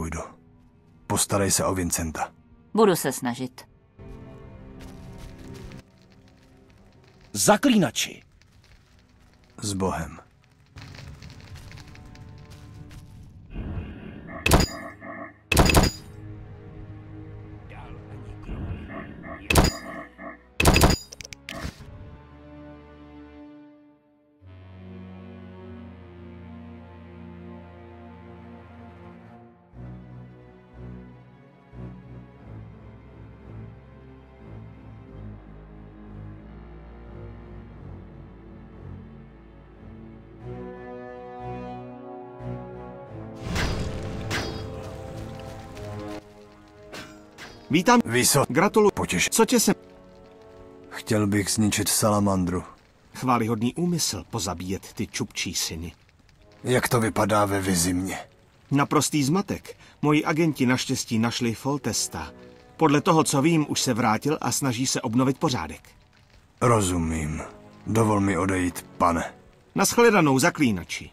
nepůjdu. Postarej se o Vincenta. Budu se snažit. Zaklínači. S Bohem. Vítám. Výso, Gratuluju. potěš. Co tě se... Chtěl bych zničit salamandru. Chválihodný úmysl pozabíjet ty čupčí syny. Jak to vypadá ve vizi mě? Naprostý zmatek. Moji agenti naštěstí našli Foltesta. Podle toho, co vím, už se vrátil a snaží se obnovit pořádek. Rozumím. Dovol mi odejít, pane. Naschledanou zaklínači.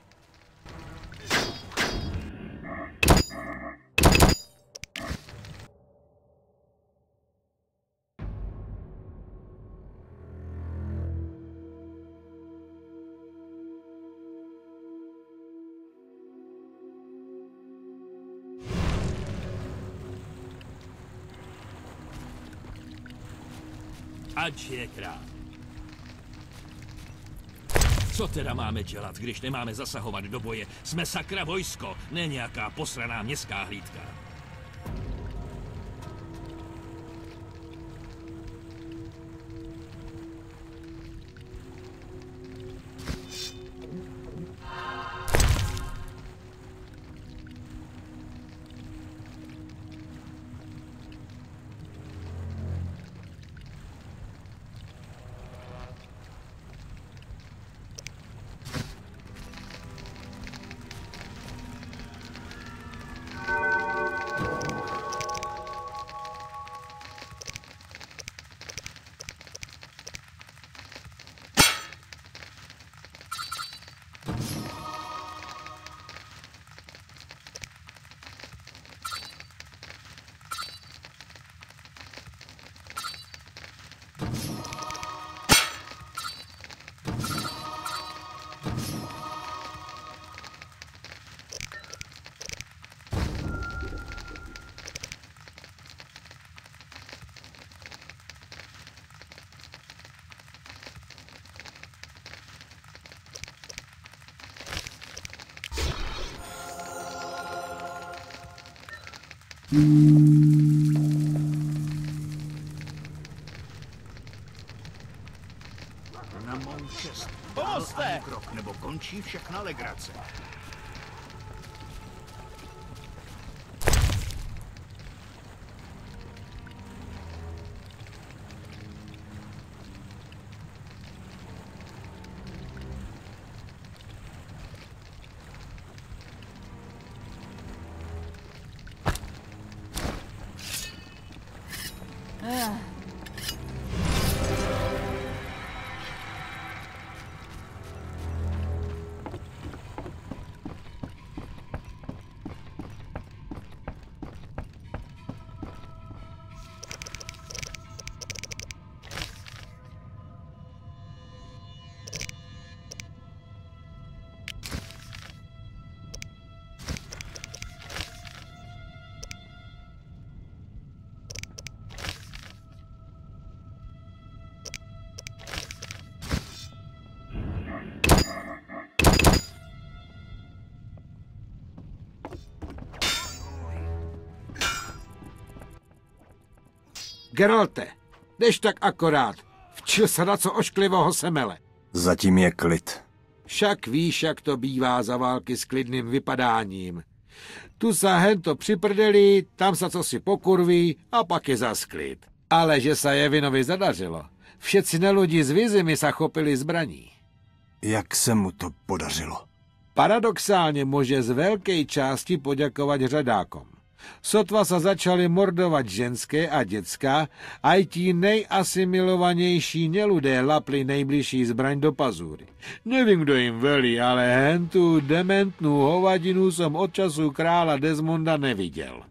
Ať je král. Co teda máme dělat, když nemáme zasahovat do boje? Jsme sakra vojsko, ne nějaká posraná městská hlídka. Na mou čest. Pomozte! Krok, nebo končí všechna legrace. Geralte, jdeš tak akorát. Včil se na co ošklivého semele. Zatím je klid. Však víš, jak to bývá za války s klidným vypadáním. Tu se hen to připrdelí, tam se co si pokurví a pak je zas klid. Ale že se Jevinovi zadařilo. Všetci neludi z vizimy se chopili zbraní. Jak se mu to podařilo? Paradoxálně může z velké části poděkovat řadákom. Sotva sa začali mordovať ženské a děcka, aj tí nejasimilovanější neludé lapli nejbližší zbraň do pazúry. Nevím, kdo jim velí, ale hen tu dementnú hovadinu som od času krála Desmonda neviděl.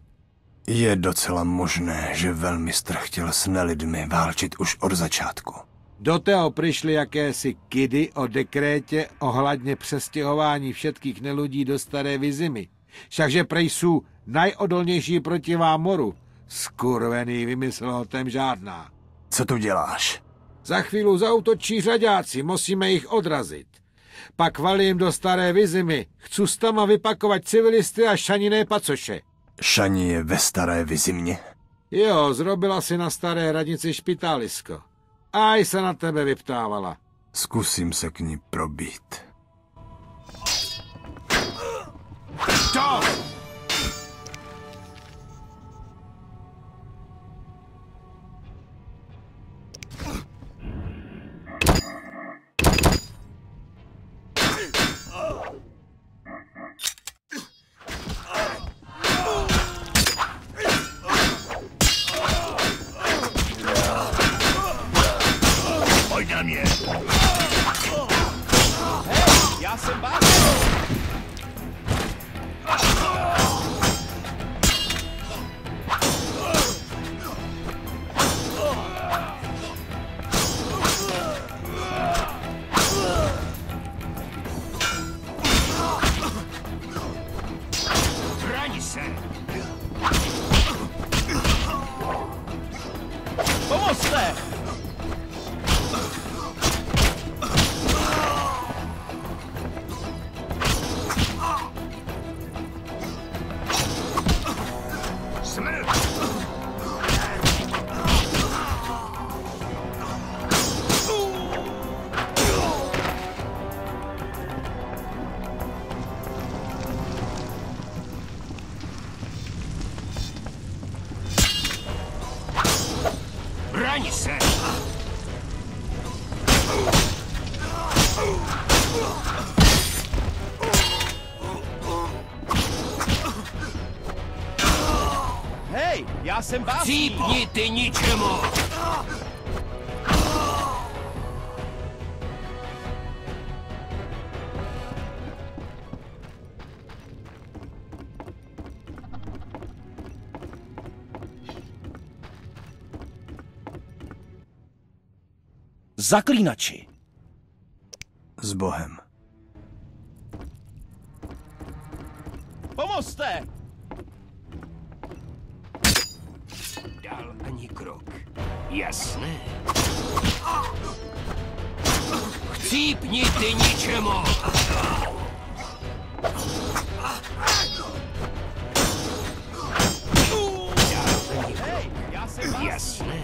Je docela možné, že velmistr chtěl s nelidmi válčit už od začátku. Do toho prišli jakési kidy o dekrétě ohledně přestěhování všetkých neludí do staré vizimy. Všakže prej sú najodolnější proti vámoru. Skurvený vymyslel tem žádná. Co tu děláš? Za chvíli zautočí řadáci, musíme jich odrazit. Pak valím do staré vizimy. Chcu s tama vypakovat civilisty a šaniné pacoše. Šani je ve staré vizimě. Jo, zrobila si na staré radnici špitálisko. Aj se na tebe vyptávala. Zkusím se k ní probít. To! Brani se! Pomozte! Jsem básník! Cípni ty ničemu! Zaklínači! S Bohem. Pomozte! Jasné. Chcípni ty ničemu! Jasné.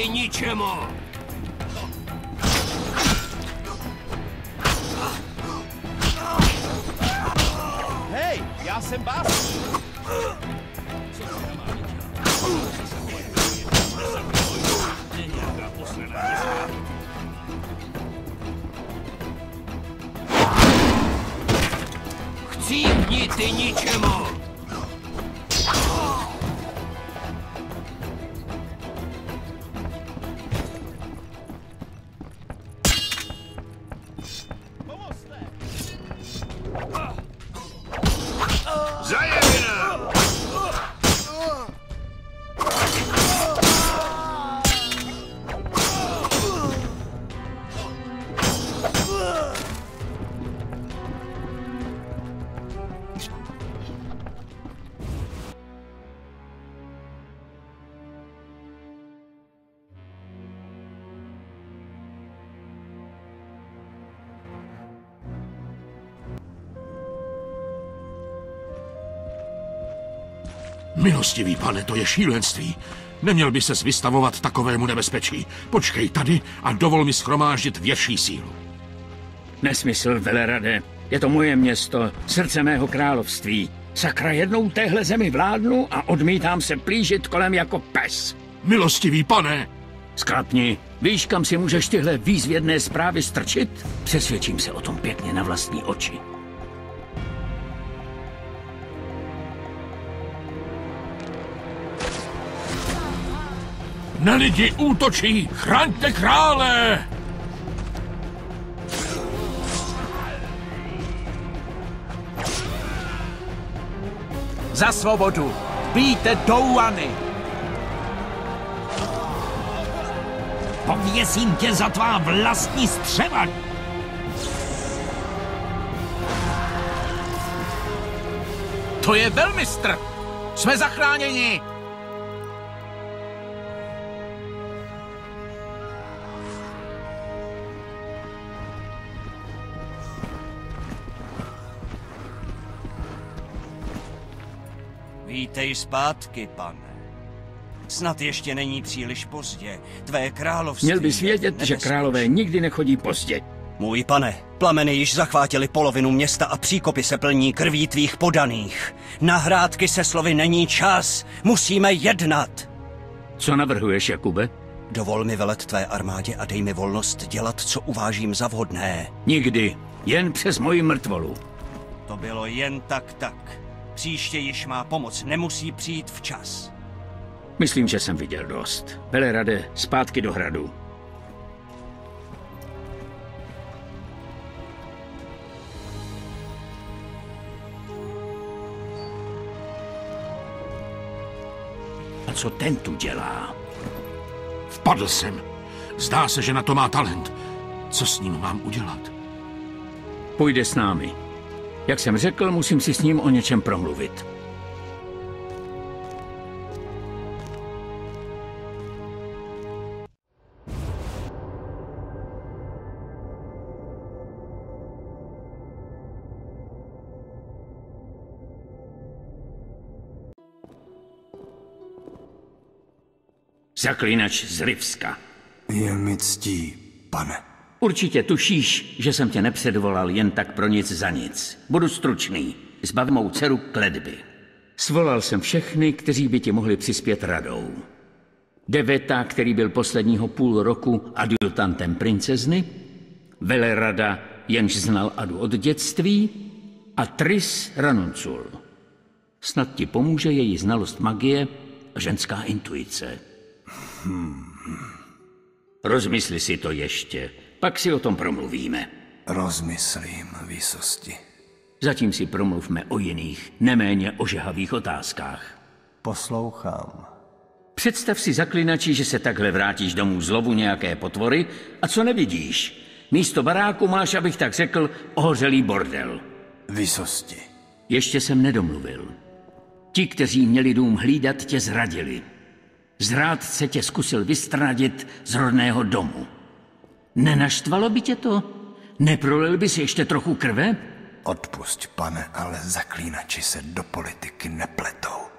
Ty ničemu! Hej, já jsem bás. Chcípni ty ničemu! Milostivý pane, to je šílenství. Neměl by ses vystavovat takovému nebezpečí. Počkej tady a dovol mi schromáždit větší sílu. Nesmysl, velerade. Je to moje město, srdce mého království. Sakra, jednou téhle zemi vládnu a odmítám se plížit kolem jako pes. Milostivý pane! Sklapni, víš, kam si můžeš tyhle výzvědné zprávy strčit? Přesvědčím se o tom pěkně na vlastní oči. Na lidi útočí! Chraňte krále! Za svobodu! Bíte douany! Pověsím tě za tvá vlastní střeva! To je velmistr! Jsme zachráněni! Vítej zpátky, pane. Snad ještě není příliš pozdě. Tvé království... Měl bys vědět, že králové nikdy nechodí pozdě. Můj pane, plameny již zachvátily polovinu města a příkopy se plní krví tvých podaných. Na hrádky se slovy není čas. Musíme jednat. Co navrhuješ, Jakube? Dovol mi velet tvé armádě a dej mi volnost dělat, co uvážím za vhodné. Nikdy. Jen přes moji mrtvolu. To bylo jen tak tak. Příště již má pomoc nemusí přijít včas. Myslím, že jsem viděl dost. Velerade, zpátky do hradu. A co ten tu dělá? Vpadl jsem. Zdá se, že na to má talent. Co s ním mám udělat? Půjde s námi. Jak jsem řekl, musím si s ním o něčem promluvit. Zaklínač z Rivska. Je mi ctí, pane. Určitě tušíš, že jsem tě nepředvolal jen tak pro nic za nic. Budu stručný. Zbav mou dceru kledby. Svolal jsem všechny, kteří by ti mohli přispět radou. Deveta, který byl posledního půl roku adjutantem princezny, Velerada, jenž znal Adu od dětství, a Tris Ranuncul. Snad ti pomůže její znalost magie a ženská intuice. Rozmysli si to ještě, pak si o tom promluvíme. Rozmyslím výsosti. Zatím si promluvme o jiných, neméně ožehavých otázkách. Poslouchám. Představ si zaklinači, že se takhle vrátíš domů z lovu nějaké potvory a co nevidíš? Místo baráku máš, abych tak řekl, ohořelý bordel. Výsosti. Ještě jsem nedomluvil. Ti, kteří měli dům hlídat, tě zradili. Zrádce tě zkusil vystradit z rodného domu. Nenaštvalo by tě to? Neprolil bys ještě trochu krve? Odpusť, pane, ale zaklínači se do politiky nepletou.